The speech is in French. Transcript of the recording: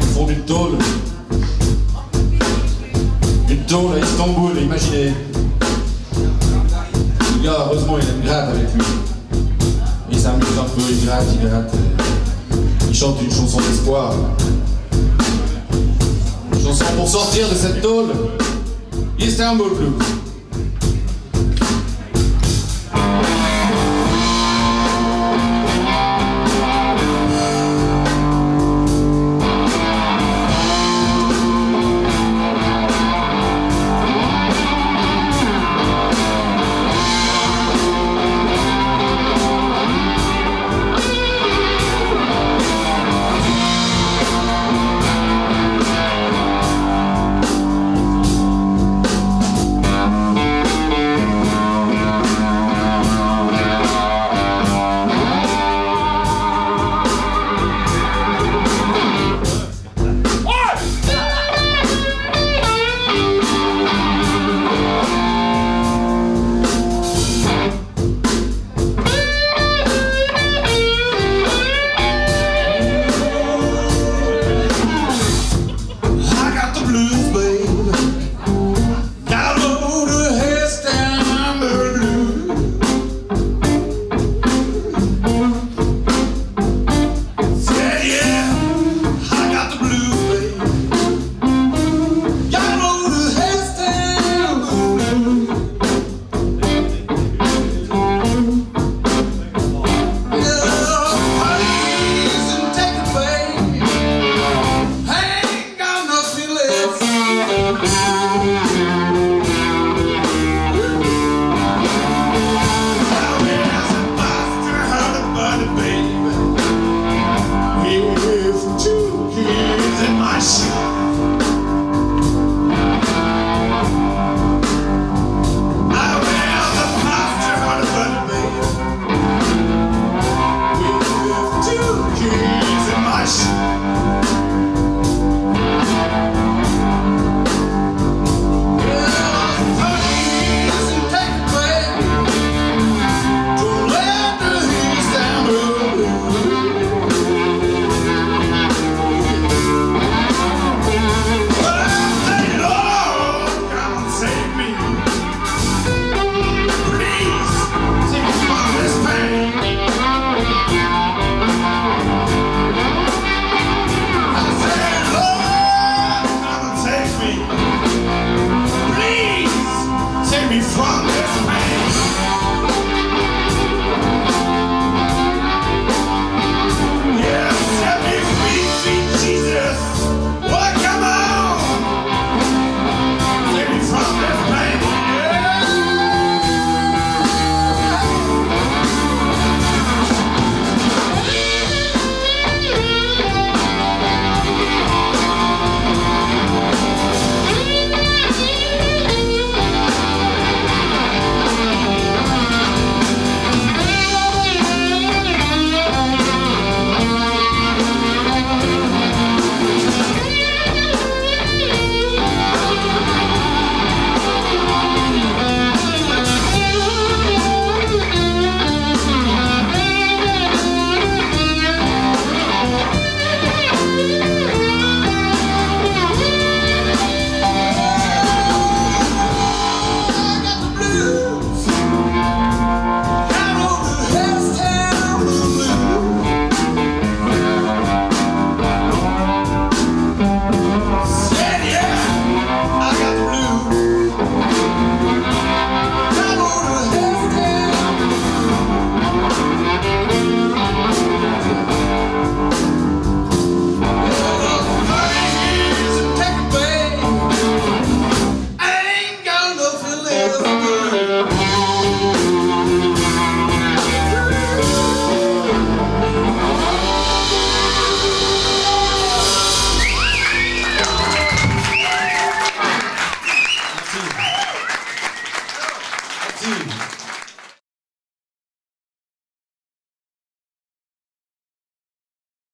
au fond d'une tôle. Une tôle à Istanbul, imaginez. Le gars, heureusement, il aime gratte avec lui. Il s'amuse un peu, il gratte, il gratte. Il chante une chanson d'espoir. Une chanson pour sortir de cette tôle. Istanbul Blues.